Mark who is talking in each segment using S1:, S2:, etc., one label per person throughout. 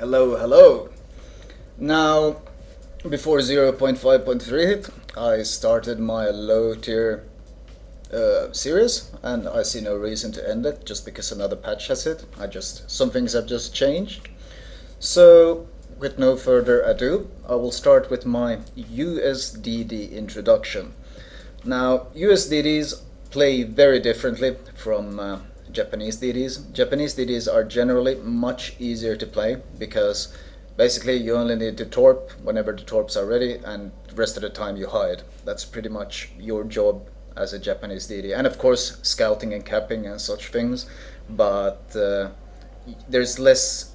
S1: Hello, hello. Now, before 0.5.3 hit, I started my low tier uh, series, and I see no reason to end it just because another patch has hit. I just some things have just changed. So, with no further ado, I will start with my USDD introduction. Now, USDDs play very differently from uh, Japanese DDs. Japanese DDs are generally much easier to play because basically you only need to torp whenever the torps are ready and the rest of the time you hide. That's pretty much your job as a Japanese DD. And of course scouting and capping and such things, but uh, there's less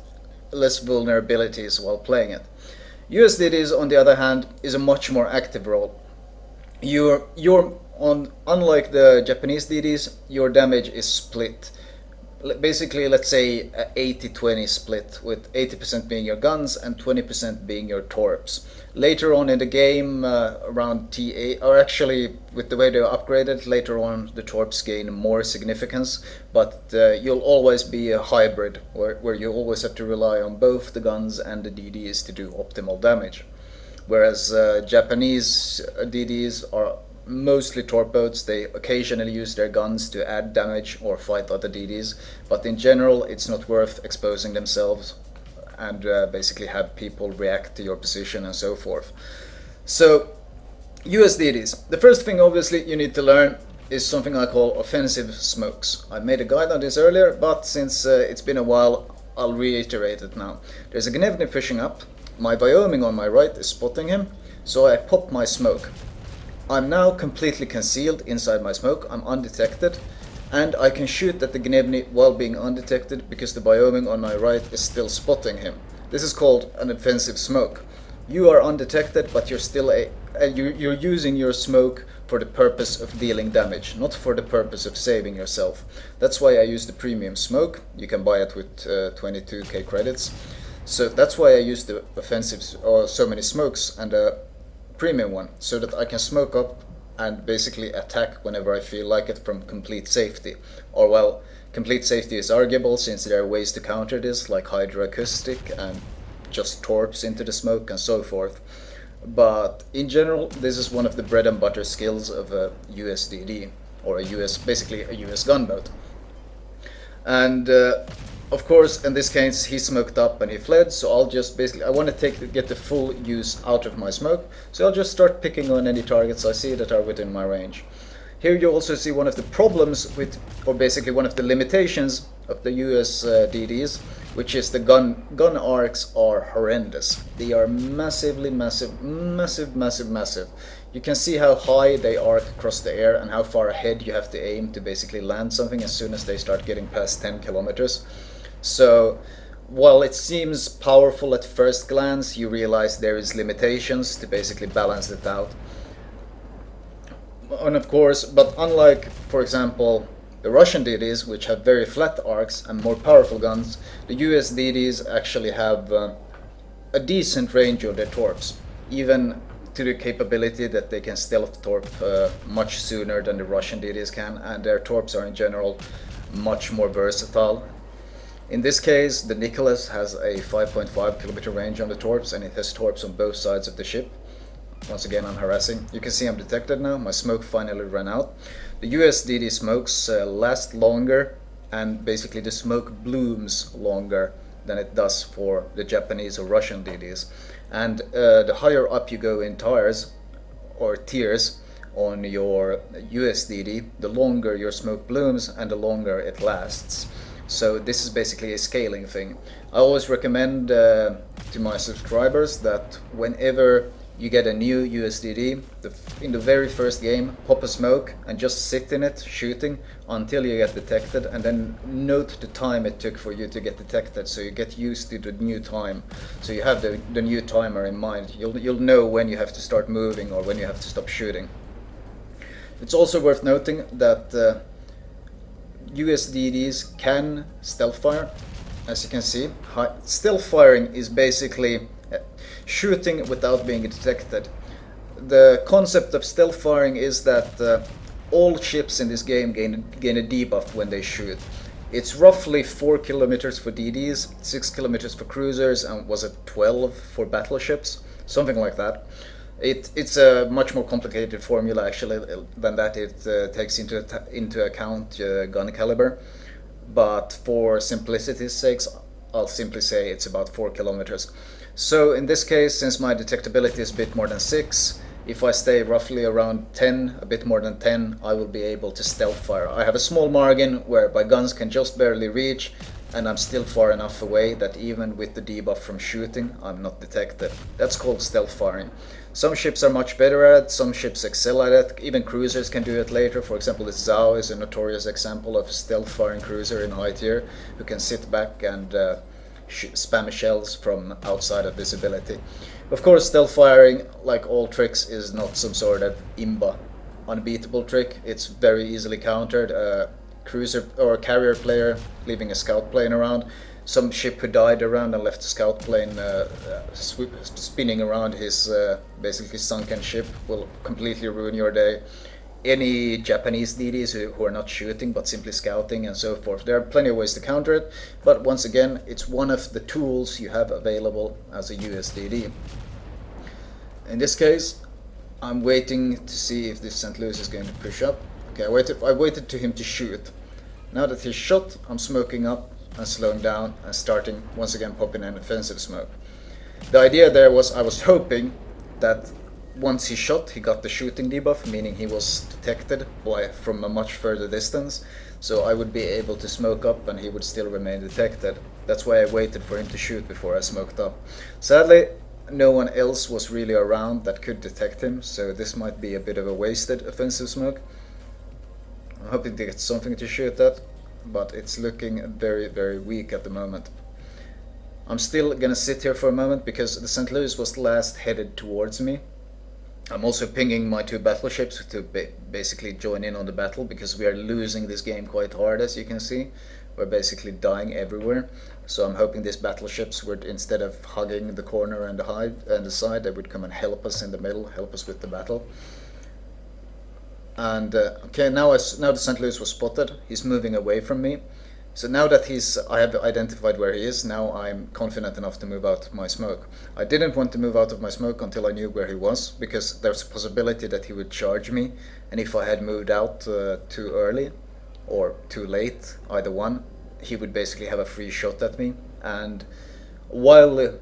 S1: less vulnerabilities while playing it. USDDs on the other hand is a much more active role. You're, you're on unlike the Japanese DDs, your damage is split. Basically, let's say a 80-20 split, with 80% being your guns and 20% being your torps. Later on in the game, uh, around T8, or actually with the way they're upgraded, later on the torps gain more significance, but uh, you'll always be a hybrid, where, where you always have to rely on both the guns and the DDs to do optimal damage. Whereas uh, Japanese DDs are mostly torp boats. They occasionally use their guns to add damage or fight other DDs, but in general, it's not worth exposing themselves and uh, basically have people react to your position and so forth. So, USDDs. The first thing, obviously, you need to learn is something I call offensive smokes. I made a guide on this earlier, but since uh, it's been a while, I'll reiterate it now. There's a Gnevny pushing up. My Wyoming on my right is spotting him, so I pop my smoke. I'm now completely concealed inside my smoke, I'm undetected, and I can shoot at the Gnevny while being undetected because the Wyoming on my right is still spotting him. This is called an offensive smoke. You are undetected, but you're still a, uh, you, you're using your smoke for the purpose of dealing damage, not for the purpose of saving yourself. That's why I use the premium smoke. You can buy it with uh, 22k credits. So that's why I use the offensive or so many smokes and uh, premium one so that I can smoke up and basically attack whenever I feel like it from complete safety. Or well, complete safety is arguable since there are ways to counter this like hydroacoustic and just torps into the smoke and so forth. But in general, this is one of the bread and butter skills of a USDD or a US, basically a US gunboat. And uh, of course, in this case, he smoked up and he fled, so I'll just basically, I want to take get the full use out of my smoke, so I'll just start picking on any targets I see that are within my range. Here you also see one of the problems with, or basically one of the limitations of the US uh, DDs, which is the gun gun arcs are horrendous. They are massively, massive, massive, massive, massive. You can see how high they arc across the air and how far ahead you have to aim to basically land something as soon as they start getting past 10 kilometers. So while it seems powerful at first glance, you realize there is limitations to basically balance it out. And of course, but unlike, for example, the Russian DDs, which have very flat arcs and more powerful guns, the US DDs actually have uh, a decent range of their torps, even to the capability that they can stealth torp uh, much sooner than the Russian DDs can, and their torps are in general much more versatile in this case, the Nicholas has a 5.5 kilometer range on the torps and it has torps on both sides of the ship. Once again, I'm harassing. You can see I'm detected now. My smoke finally ran out. The USDD smokes uh, last longer and basically the smoke blooms longer than it does for the Japanese or Russian DDs. And uh, the higher up you go in tires or tiers on your USDD, the longer your smoke blooms and the longer it lasts. So this is basically a scaling thing. I always recommend uh, to my subscribers that whenever you get a new USDD, the, in the very first game, pop a smoke and just sit in it, shooting, until you get detected, and then note the time it took for you to get detected, so you get used to the new time. So you have the, the new timer in mind. You'll, you'll know when you have to start moving or when you have to stop shooting. It's also worth noting that uh, USDDs can stealth fire, as you can see. Stealth firing is basically uh, shooting without being detected. The concept of stealth firing is that uh, all ships in this game gain, gain a debuff when they shoot. It's roughly 4 kilometers for DDs, 6 kilometers for cruisers, and was it 12 for battleships? Something like that. It, it's a much more complicated formula actually than that. It uh, takes into, into account uh, gun caliber, but for simplicity's sake, I'll simply say it's about 4 kilometers. So in this case, since my detectability is a bit more than 6, if I stay roughly around 10, a bit more than 10, I will be able to stealth fire. I have a small margin where my guns can just barely reach and I'm still far enough away that even with the debuff from shooting, I'm not detected. That's called stealth firing. Some ships are much better at it, some ships excel at it, even cruisers can do it later. For example, the Zhao is a notorious example of a stealth firing cruiser in high tier who can sit back and uh, spam shells from outside of visibility. Of course, stealth firing, like all tricks, is not some sort of imba unbeatable trick. It's very easily countered. A cruiser or carrier player leaving a scout plane around, some ship who died around and left a scout plane uh, spinning around his uh, basically sunken ship will completely ruin your day any Japanese DDs who, who, are not shooting but simply scouting and so forth. There are plenty of ways to counter it, but once again, it's one of the tools you have available as a USDD. In this case, I'm waiting to see if this St. Louis is going to push up. Okay, I waited, I waited to him to shoot. Now that he's shot, I'm smoking up and slowing down and starting once again popping an offensive smoke. The idea there was I was hoping that once he shot, he got the shooting debuff, meaning he was detected by, from a much further distance. So I would be able to smoke up and he would still remain detected. That's why I waited for him to shoot before I smoked up. Sadly, no one else was really around that could detect him, so this might be a bit of a wasted offensive smoke. I'm hoping to get something to shoot at, but it's looking very, very weak at the moment. I'm still gonna sit here for a moment because the St. Louis was last headed towards me, I'm also pinging my two battleships to ba basically join in on the battle because we are losing this game quite hard as you can see. We're basically dying everywhere. So I'm hoping these battleships would instead of hugging the corner and the hide and the side, they would come and help us in the middle, help us with the battle. And uh, okay, now I, now the St. Louis was spotted. He's moving away from me. So now that he's, I have identified where he is, now I'm confident enough to move out of my smoke. I didn't want to move out of my smoke until I knew where he was, because there's a possibility that he would charge me, and if I had moved out uh, too early, or too late, either one, he would basically have a free shot at me. And while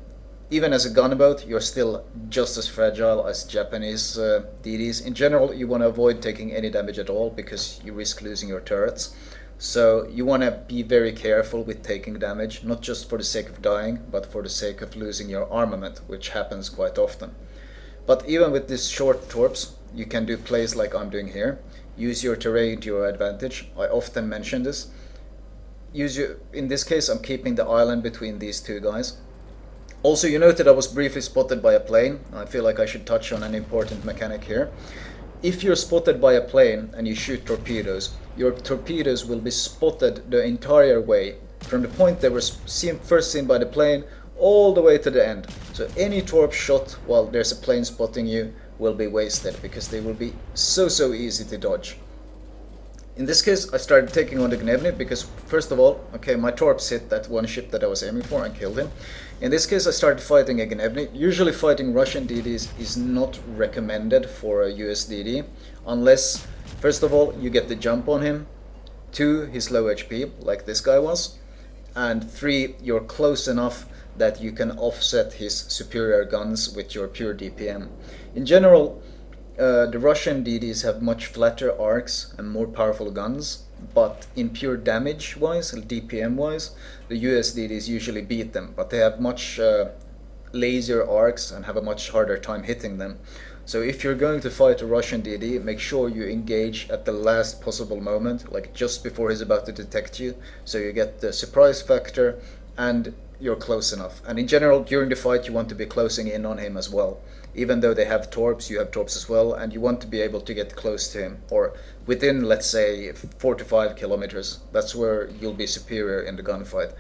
S1: even as a gunboat, you're still just as fragile as Japanese uh, DDs. In general, you want to avoid taking any damage at all because you risk losing your turrets. So you want to be very careful with taking damage, not just for the sake of dying, but for the sake of losing your armament, which happens quite often. But even with these short torps, you can do plays like I'm doing here. Use your terrain to your advantage. I often mention this. Use your, in this case, I'm keeping the island between these two guys. Also, you noted I was briefly spotted by a plane. I feel like I should touch on an important mechanic here. If you're spotted by a plane and you shoot torpedoes, your torpedoes will be spotted the entire way from the point they were seen, first seen by the plane all the way to the end. So any torp shot while there's a plane spotting you will be wasted because they will be so so easy to dodge. In this case, I started taking on the Gnev because, first of all, okay, my torps hit that one ship that I was aiming for and killed him. In this case, I started fighting a Gnev Usually fighting Russian DDs is not recommended for a US DD, unless First of all, you get the jump on him. Two, he's low HP, like this guy was. And three, you're close enough that you can offset his superior guns with your pure DPM. In general, uh, the Russian DDs have much flatter arcs and more powerful guns, but in pure damage wise, DPM wise, the US DDs usually beat them, but they have much uh, lazier arcs and have a much harder time hitting them. So if you're going to fight a Russian DD, make sure you engage at the last possible moment, like just before he's about to detect you, so you get the surprise factor and you're close enough. And in general, during the fight, you want to be closing in on him as well. Even though they have torps, you have torps as well, and you want to be able to get close to him, or within, let's say, four to five kilometers. That's where you'll be superior in the gunfight.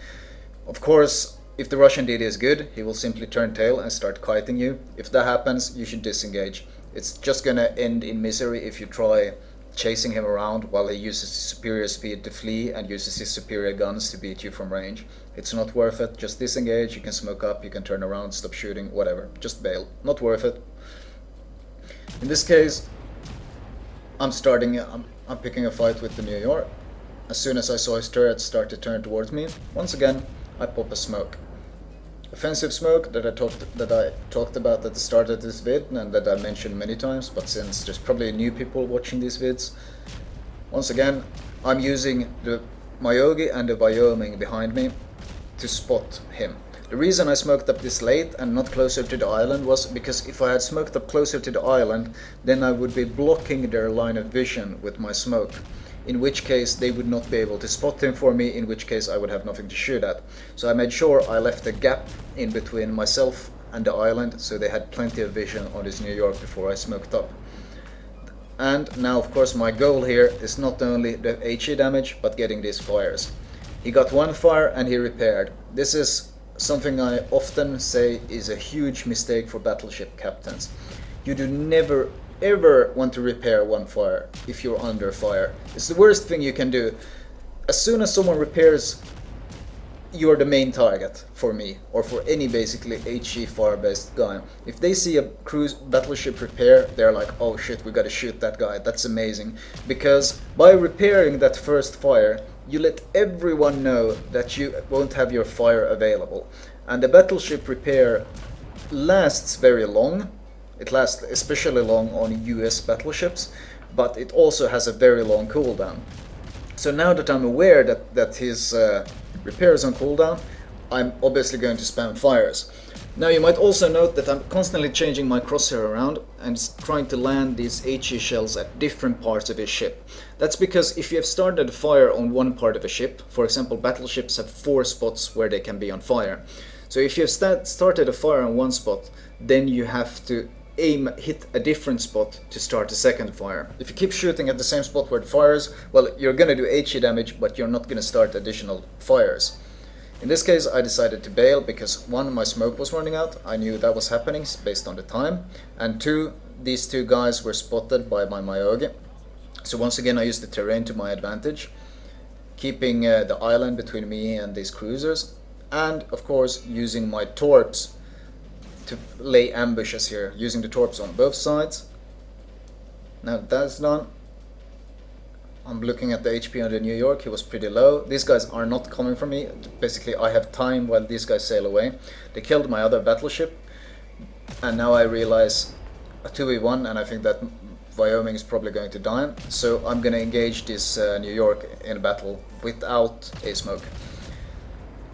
S1: Of course, if the Russian DD is good, he will simply turn tail and start kiting you. If that happens, you should disengage. It's just gonna end in misery if you try chasing him around while he uses his superior speed to flee and uses his superior guns to beat you from range. It's not worth it. Just disengage, you can smoke up, you can turn around, stop shooting, whatever. Just bail. Not worth it. In this case, I'm starting, I'm, I'm picking a fight with the New York. As soon as I saw his turret start to turn towards me, once again, I pop a smoke. Offensive smoke that I talked that I talked about at the start of this vid and that I mentioned many times, but since there's probably new people watching these vids, once again, I'm using the Myogi and the Wyoming behind me to spot him. The reason I smoked up this late and not closer to the island was because if I had smoked up closer to the island, then I would be blocking their line of vision with my smoke in which case they would not be able to spot him for me, in which case I would have nothing to shoot at. So I made sure I left a gap in between myself and the island, so they had plenty of vision on this New York before I smoked up. And now of course my goal here is not only the HE damage, but getting these fires. He got one fire and he repaired. This is something I often say is a huge mistake for battleship captains. You do never ever want to repair one fire if you're under fire. It's the worst thing you can do. As soon as someone repairs, you're the main target for me, or for any basically HE fire-based guy. If they see a cruise battleship repair, they're like, oh shit, we gotta shoot that guy, that's amazing. Because by repairing that first fire, you let everyone know that you won't have your fire available. And the battleship repair lasts very long, it lasts especially long on US battleships, but it also has a very long cooldown. So now that I'm aware that, that his uh, repair is on cooldown, I'm obviously going to spam fires. Now you might also note that I'm constantly changing my crosshair around and trying to land these HE shells at different parts of his ship. That's because if you have started a fire on one part of a ship, for example battleships have four spots where they can be on fire. So if you have started a fire on one spot, then you have to aim hit a different spot to start a second fire. If you keep shooting at the same spot where it fires, well, you're gonna do HE damage, but you're not gonna start additional fires. In this case, I decided to bail because one, my smoke was running out. I knew that was happening based on the time. And two, these two guys were spotted by my Myogi. So once again, I used the terrain to my advantage, keeping uh, the island between me and these cruisers. And of course, using my torps to lay ambushes here using the torps on both sides. Now that's done. I'm looking at the HP on the New York, he was pretty low. These guys are not coming for me. Basically, I have time while these guys sail away. They killed my other battleship, and now I realize a 2v1, and I think that Wyoming is probably going to die. So I'm gonna engage this uh, New York in a battle without a smoke.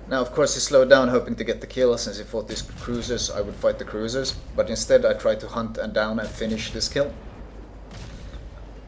S1: Now of course he slowed down hoping to get the kill since he fought these cruisers I would fight the cruisers but instead I tried to hunt and down and finish this kill.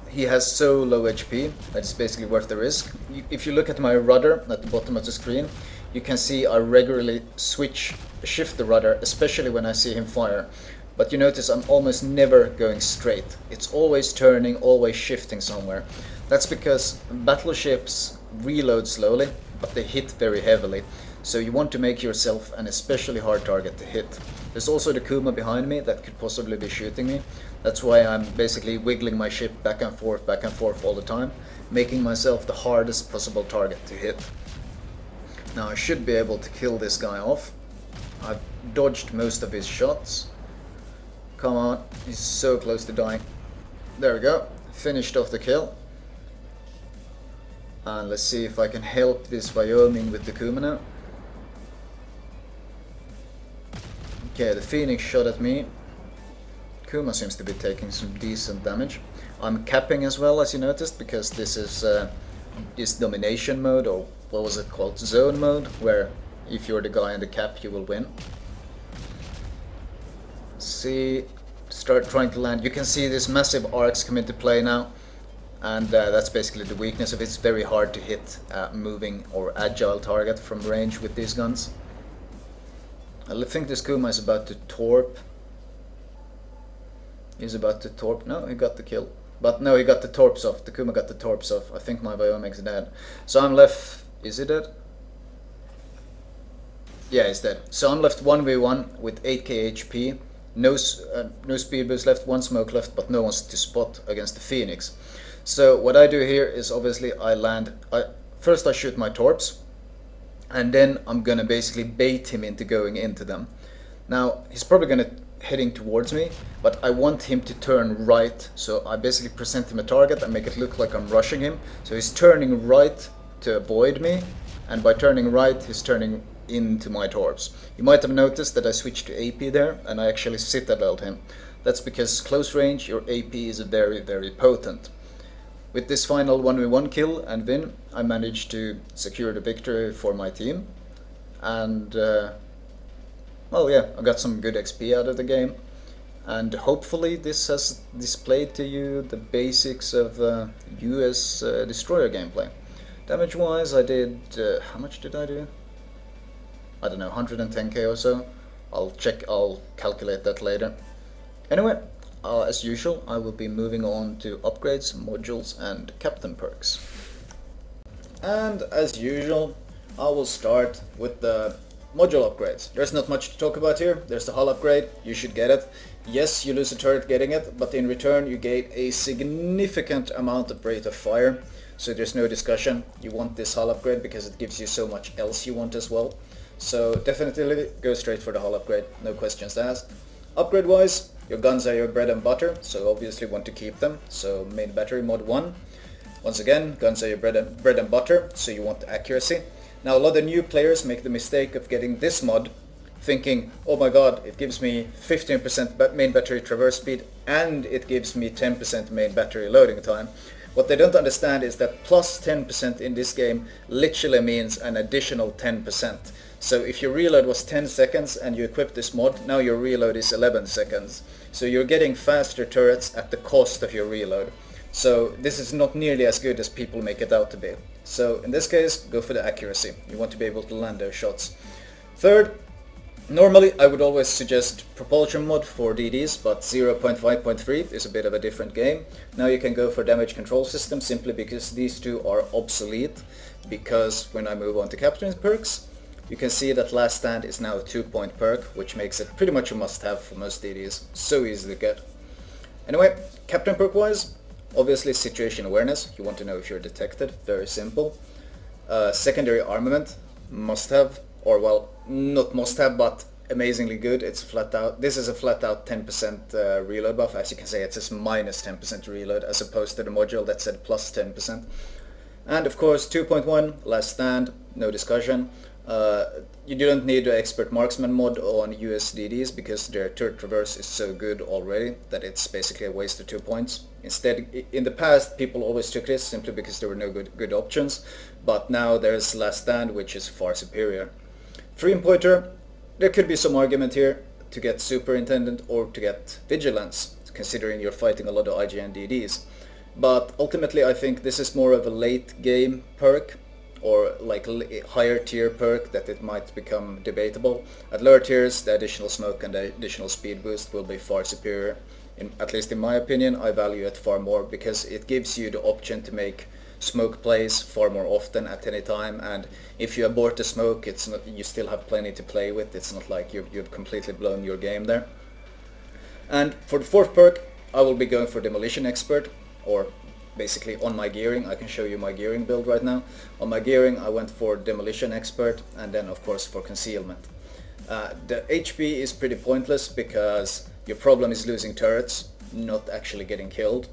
S1: He has so low HP that it's basically worth the risk. If you look at my rudder at the bottom of the screen you can see I regularly switch, shift the rudder especially when I see him fire. But you notice I'm almost never going straight. It's always turning, always shifting somewhere. That's because battleships reload slowly, but they hit very heavily. So you want to make yourself an especially hard target to hit. There's also the Kuma behind me that could possibly be shooting me. That's why I'm basically wiggling my ship back and forth, back and forth all the time, making myself the hardest possible target to hit. Now I should be able to kill this guy off. I've dodged most of his shots. Come on, he's so close to dying. There we go, finished off the kill. And let's see if I can help this Wyoming with the Kuma Okay, the Phoenix shot at me. Kuma seems to be taking some decent damage. I'm capping as well, as you noticed, because this is uh, this domination mode, or what was it called, zone mode, where if you're the guy in the cap, you will win. See, start trying to land. You can see these massive arcs come into play now, and uh, that's basically the weakness of it. It's very hard to hit a moving or agile target from range with these guns. I think this Kuma is about to torp. He's about to torp. No, he got the kill. But no, he got the torps off. The Kuma got the torps off. I think my Wyoming's dead. So I'm left... Is he dead? Yeah, he's dead. So I'm left 1v1 with 8k HP. No, uh, no speed boost left, one smoke left, but no one's to spot against the Phoenix. So what I do here is obviously I land, I, first I shoot my torps, and then I'm gonna basically bait him into going into them. Now, he's probably gonna heading towards me, but I want him to turn right, so I basically present him a target and make it look like I'm rushing him. So he's turning right to avoid me, and by turning right, he's turning into my torps. You might have noticed that I switched to AP there, and I actually citadeled him. That's because close range, your AP is very, very potent. With this final 1v1 kill and win, I managed to secure the victory for my team. And, uh, well, yeah, I got some good XP out of the game. And hopefully this has displayed to you the basics of uh, US uh, Destroyer gameplay. Damage-wise, I did... Uh, how much did I do? I don't know, 110k or so. I'll check, I'll calculate that later. Anyway, uh, as usual, I will be moving on to upgrades, modules and captain perks. And as usual, I will start with the module upgrades. There's not much to talk about here. There's the hull upgrade, you should get it. Yes, you lose a turret getting it, but in return you gain a significant amount of rate of fire. So there's no discussion. You want this hull upgrade because it gives you so much else you want as well. So definitely go straight for the hull upgrade, no questions asked. Upgrade wise, your guns are your bread and butter, so obviously want to keep them. So main battery mod 1. Once again, guns are your bread and, bread and butter, so you want accuracy. Now a lot of new players make the mistake of getting this mod thinking, oh my god, it gives me 15% main battery traverse speed and it gives me 10% main battery loading time. What they don't understand is that plus 10% in this game literally means an additional 10%. So if your reload was 10 seconds and you equip this mod, now your reload is 11 seconds. So you're getting faster turrets at the cost of your reload. So this is not nearly as good as people make it out to be. So in this case, go for the accuracy. You want to be able to land those shots. Third, Normally I would always suggest propulsion mod for DDs, but 0.5.3 is a bit of a different game. Now you can go for damage control system simply because these two are obsolete, because when I move on to captain's perks, you can see that last stand is now a 2 point perk, which makes it pretty much a must have for most DDs, so easy to get. Anyway, captain perk wise, obviously situation awareness, you want to know if you're detected, very simple. Uh, secondary armament, must have, or well, not must have, but amazingly good. It's flat out. This is a flat out 10% uh, reload buff. As you can see, it says minus 10% reload as opposed to the module that said plus 10%. And of course, 2.1 last stand, no discussion. Uh, you don't need the expert marksman mod on USDDs because their turret traverse is so good already that it's basically a waste of two points. Instead, in the past, people always took this simply because there were no good, good options, but now there's Last Stand, which is far superior. Freedom Pointer, there could be some argument here to get Superintendent or to get Vigilance, considering you're fighting a lot of IJN DDs. But ultimately I think this is more of a late game perk or like higher tier perk that it might become debatable. At lower tiers the additional smoke and the additional speed boost will be far superior. In, at least in my opinion I value it far more because it gives you the option to make smoke plays far more often at any time and if you abort the smoke it's not you still have plenty to play with it's not like you've, you've completely blown your game there and for the fourth perk I will be going for demolition expert or basically on my Gearing. I can show you my Gearing build right now. On my gearing I went for demolition expert and then of course for concealment. Uh, the HP is pretty pointless because your problem is losing turrets not actually getting killed.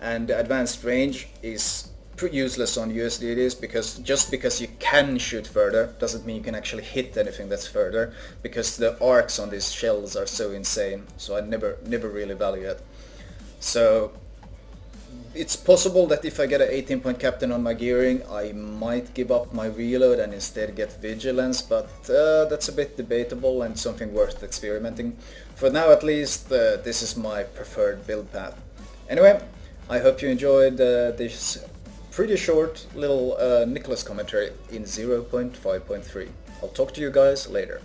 S1: And the advanced range is pretty useless on USDDs because just because you can shoot further doesn't mean you can actually hit anything that's further because the arcs on these shells are so insane. So I never never really value it. So it's possible that if I get an 18 point captain on my Gearing I might give up my reload and instead get vigilance but uh, that's a bit debatable and something worth experimenting. For now at least uh, this is my preferred build path. Anyway, I hope you enjoyed uh, this pretty short little uh, Nicholas commentary in 0.5.3. I'll talk to you guys later.